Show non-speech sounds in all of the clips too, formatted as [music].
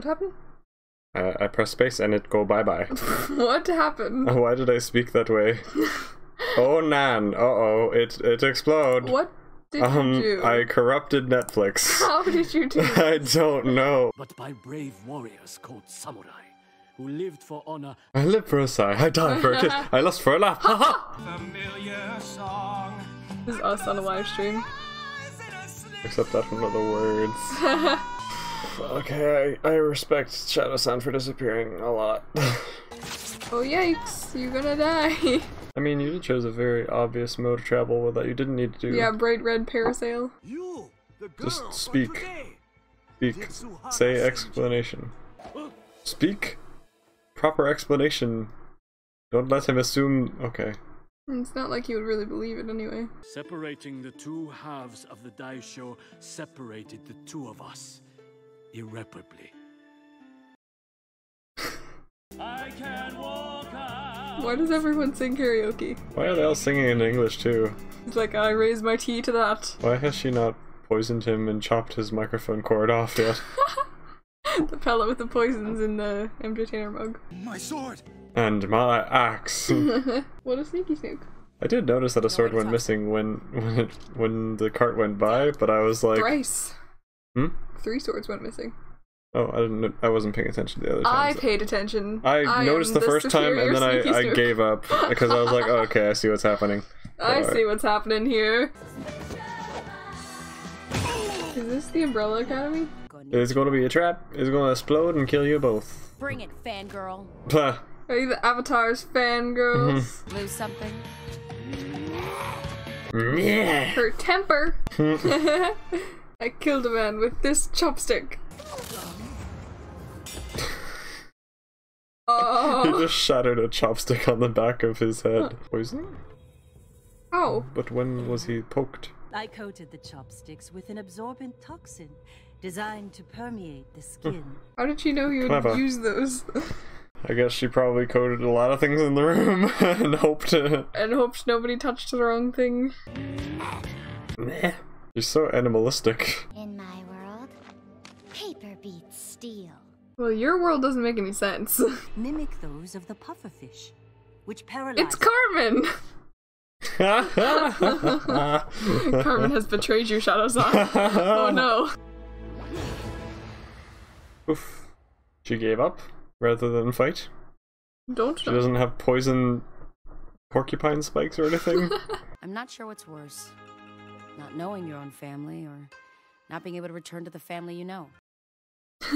What happened? Uh, I press space and it go bye bye. [laughs] what happened? Why did I speak that way? [laughs] oh nan! Uh oh! It it explode. What did um, you do? I corrupted Netflix. [laughs] How did you do? I don't know. but by brave warriors called samurai, who lived for honor I live for a sigh. I die for a kiss. I lust for a laugh. Ha ha! Familiar song. This is us on a live stream. Except I don't know the words. Okay, I, I respect Shadowsan for disappearing a lot. [laughs] Oh yikes! You're gonna die. [laughs] I mean, you chose a very obvious mode of travel that you didn't need to do. yeah, bright red parasail. You, the girl Just speak. Speak. Say explanation. Speak. Proper explanation. Don't let him assume. Okay. It's not like you would really believe it anyway. separating the two halves of the Daisho separated the two of us irreparably. I can walk out. Why does everyone sing karaoke? Why are they all singing in English too? It's like I raise my tea to that. Why has she not poisoned him and chopped his microphone cord off yet? [laughs] the pellet with the poisons in the MJ Tanner mug. My sword. and my axe. [laughs] what a sneaky snook. I did notice that a sword went missing when when it, when the cart went by, but I was like, Thrice. Hmm? Three swords went missing. oh, I didn't. I wasn't paying attention to the other Times. I paid attention. I, noticed am the first time and then I, I gave up because I was like, oh, [laughs] okay, I see what's happening. snook. I Alright. see what's happening here. Is this the Umbrella Academy? It's going to be a trap. It's going to explode and kill you both. Bring it, fangirl. Pah. Are you the Avatar's fangirls? Lose something? Yeah. Her temper. [laughs] [laughs] I killed a man with this chopstick. [laughs] oh. He just shattered a chopstick on the back of his head. Poison? oh! But when was he poked? I coated the chopsticks with an absorbent toxin designed to permeate the hmm. skin. How did she know he would Clever. use those? [laughs] I guess she probably coated a lot of things in the room [laughs] and hoped to. and hoped nobody touched the wrong thing. She's so animalistic. In my world, paper beats steel. Well, your world doesn't make any sense. [laughs] Mimic those of the pufferfish, which paralyze. it's Carmen! [laughs] Carmen has betrayed you, Shadowsan. oh no. [laughs] Oof. She gave up rather than fight. Don't She doesn't have poison porcupine spikes or anything. I'm not sure what's worse. Not knowing your own family or not being able to return to the family you know. [laughs]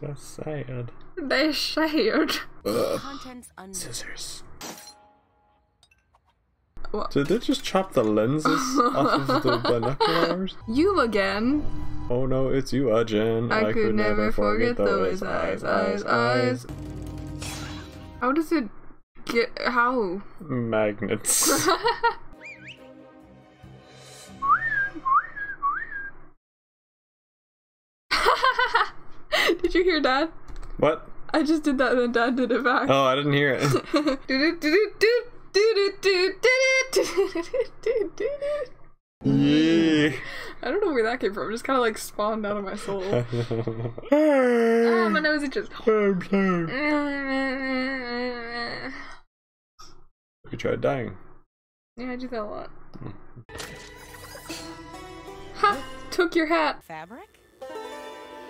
Just sad. They shared. Contents unknown. Scissors. What? Did they just chop the lenses [laughs] off of the binoculars? You again. Oh no, it's you again. I, could, never forget those eyes, eyes, eyes. How does it get. How? Magnets. [laughs] you hear Dad? what? I just did that and then Dad did it back. Oh, I didn't hear it. [laughs] Yee. I don't know where that came from. It just kind of like spawned out of my soul. oh, [laughs] my nose itches. I'm sorry. You tried dying. Yeah, I do that a lot. Hmm. Ha! Took your hat. Fabric?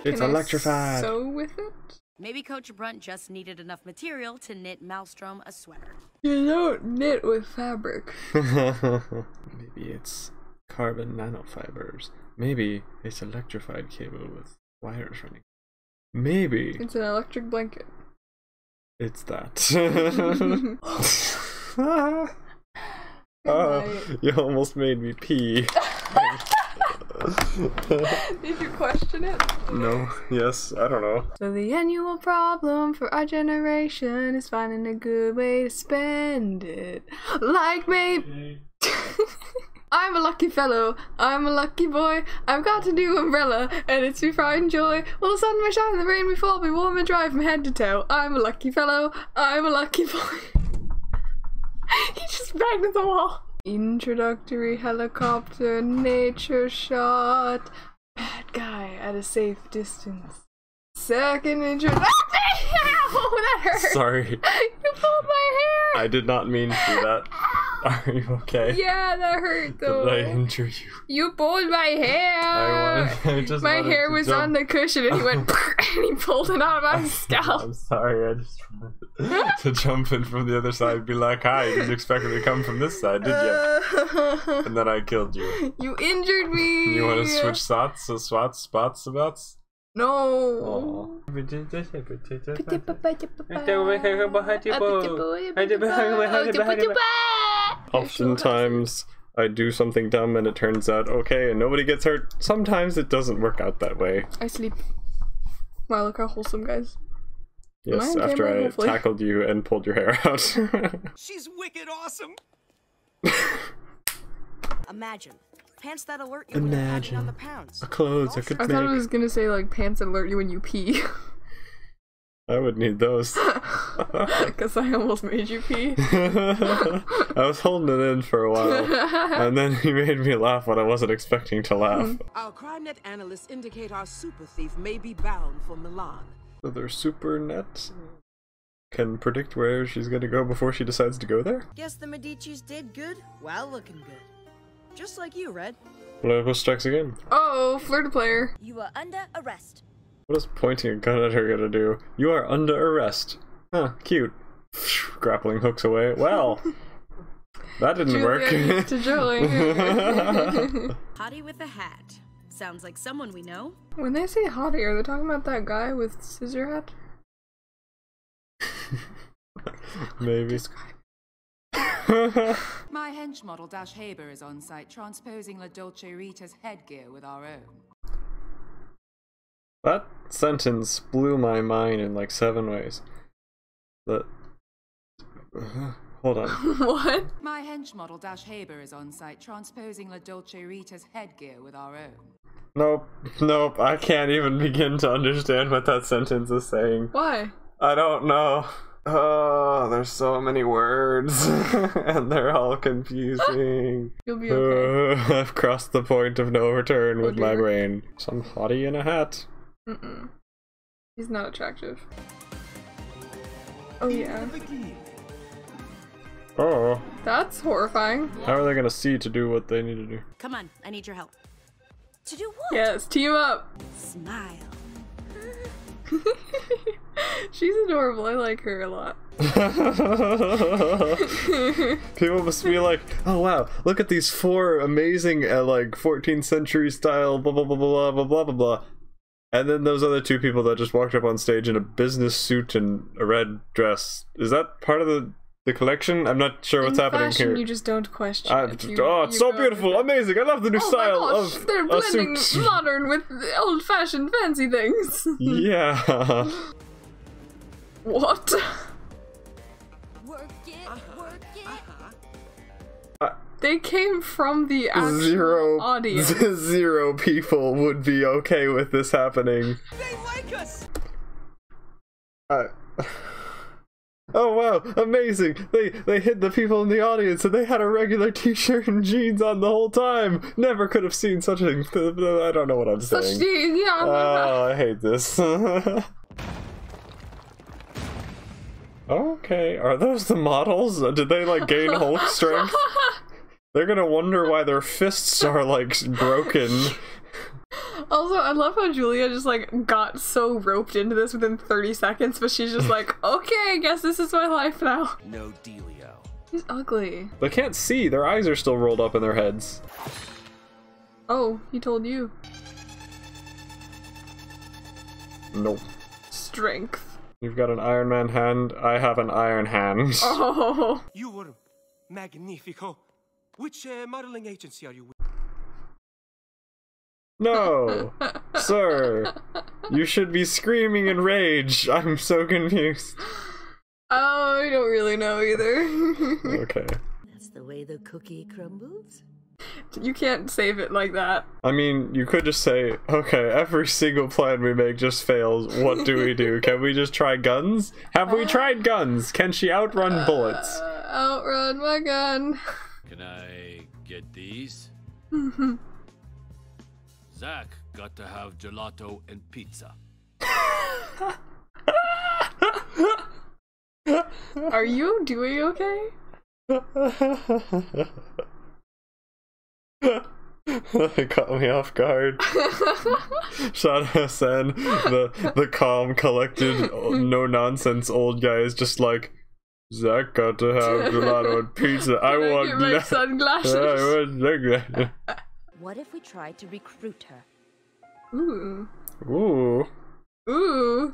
It's Can electrified. So with it? Maybe Coach Brunt just needed enough material to knit Maelstrom a sweater. You don't knit with fabric. [laughs] Maybe it's carbon nanofibers. Maybe it's electrified cable with wires running. Maybe It's an electric blanket. it's that. [laughs] [laughs] Oh, you almost made me pee. Did you question it? no. Yes. I don't know. So the annual problem for our generation is finding a good way to spend it. Like me. [laughs] I'm a lucky fellow. I'm a lucky boy. I've got a new umbrella, and it's me pride and joy. Well, the sun may shine, the rain may fall, be warm and dry from head to toe. I'm a lucky fellow. I'm a lucky boy. [laughs] he just banged the wall. Introductory helicopter nature shot. Bad guy at a safe distance. second intro. [laughs] That hurt. Sorry, [laughs] You pulled my hair. I did not mean to do that. Are you okay? Yeah, that hurt though. Did I injure you? You pulled my hair. I wanted- [laughs] I just my hair was jump. on the cushion and he went [laughs] and he pulled it out of my scalp. I'm sorry, I just wanted to jump in from the other side and be like, hi, you didn't expect me to come from this side, did you? Uh, and then I killed you. you injured me. You want to switch spots, uh, so spots, spots, spots? No. Oftentimes, I do something dumb and it turns out okay and nobody gets hurt. Sometimes it doesn't work out that way. I sleep. Wow, look how wholesome, guys. Yes, Mine after camera, I hopefully. tackled you and pulled your hair out. She's wicked awesome. [laughs] Imagine. Pants that alert you when you're on the pounds. Clothes I could I make. thought it was gonna say like pants that alert you when you pee. I would need those. [laughs] [laughs] Because I almost made you pee. [laughs] I was holding it in for a while, and then he made me laugh when I wasn't expecting to laugh. Our CrimeNet analysts indicate our super thief may be bound for Milan. So their super net can predict where she's gonna go before she decides to go there. Guess the Medici's did good while looking good. Just like you, Red. Well, strikes again. Oh, flirt player. You are under arrest. What is pointing a gun at her gonna do? You are under arrest. Huh, cute. Grappling hooks away. Well, [laughs] that didn't work. Julia needs to join. Hottie with a hat. Sounds like someone we know. when they say hottie, are they talking about that guy with scissor hat? [laughs] Maybe. [laughs] My hench model Dash Haber is on site transposing La Dolce Rita's headgear with our own. that sentence blew my mind in like seven ways. But hold on. [laughs] what? My hench model Dash Haber is on site transposing La Dolce Rita's headgear with our own. Nope, nope. I can't even begin to understand what that sentence is saying. Why? I don't know. Oh, there's so many words, [laughs] and they're all confusing. [laughs] You'll be okay. Uh, [laughs] I've crossed the point of no return with my dear. brain. Some hottie in a hat. Mm-mm. He's not attractive. Oh yeah. Oh, That's horrifying. how are they gonna see to do what they need to do? Come on, I need your help. To do what? Yes, team up. Smile. [laughs] She's adorable. I like her a lot. [laughs] People must be like, oh wow, look at these four amazing, uh, like 14th century style, blah blah blah blah blah blah blah blah. And then those other two people that just walked up on stage in a business suit and a red dress. Is that part of the the collection? I'm not sure what's In happening here. you just don't question I- it. You- oh, it's so beautiful, it. amazing! I love the new Oh style my gosh, of they're a blending suit. modern with old-fashioned fancy things. [laughs] yeah. What? Work it, work it. Uh, They came from the actual Zero audience. [laughs] zero people would be okay with this happening. They like us. Uh, [sighs] oh wow, amazing! They they hid the people in the audience and they had a regular t-shirt and jeans on the whole time. Never could have seen such a. I don't know what I'm Such saying. the yeah. Oh, I hate this. [laughs] okay, are those the models? Did they like gain Hulk strength? [laughs] They're gonna wonder why their fists are like broken. Also, I love how Julia just like got so roped into this within 30 seconds, but she's just like, [laughs] okay, I guess this is my life now. No dealio. He's ugly. They can't see. Their eyes are still rolled up in their heads. Oh, he told you. Nope. Strength. You've got an Iron Man hand. I have an iron hand. [laughs] Oh. You were magnifico. Which uh, modeling agency are you with? No, [laughs] sir. You should be screaming in rage. I'm so confused. Oh, I don't really know either. [laughs] Okay. That's the way the cookie crumbles. You can't save it like that. I mean, you could just say, okay, every single plan we make just fails. What do we do? Can we just try guns? Have we tried guns? Can she outrun bullets? Uh, outrun my gun. Can I get these? [laughs] Zack got to have gelato and pizza. Are you doing okay? [laughs] [laughs] it caught me off guard. [laughs] Shadowsan, the the calm, collected, no nonsense old guy is just like Zack got to have [laughs] gelato and pizza. I want get my sunglasses? I want What if we tried to recruit her? Ooh. Ooh. Ooh.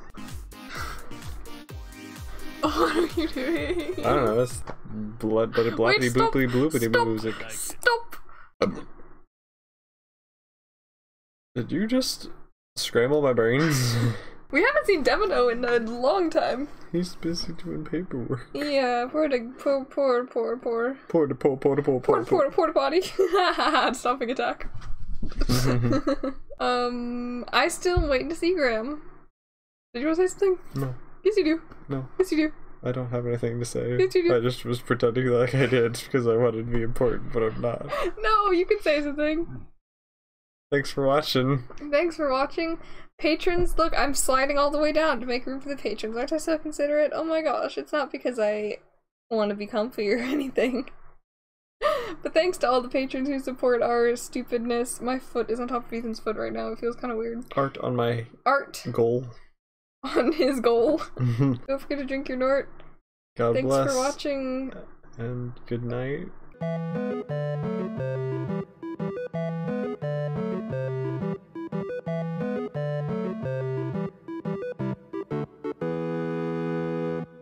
What are you doing? I don't know. That's blood, bloody, Wait, bloppity, stop. bloopity, bloopity Stop. music. Did you just scramble my brains? [laughs] We haven't seen Devineaux in a long time. He's busy doing paperwork. Yeah, poor, the, poor, poor, poor, poor. Porta, porta, porta, porta, Porta, porta. porta, porta potty. [laughs] Stopping attack. [laughs] um, I still am waiting to see Graham. Did you want to say something? No, Yes, you do. no, Yes, you do. I don't have anything to say. Yes, you do. I just was pretending like I did because I wanted to be important, but I'm not. No, you can say something. Thanks for watching. Thanks for watching. Patrons, look, I'm sliding all the way down to make room for the patrons. Aren't I so considerate? Oh my gosh, it's not because I want to be comfy or [laughs] anything. but thanks to all the patrons who support our stupidness. My foot is on top of Ethan's foot right now. It feels kind of weird. Art on my Art goal. on his goal. [laughs] Don't forget to drink your Nort. Thanks bless. for watching. And good night.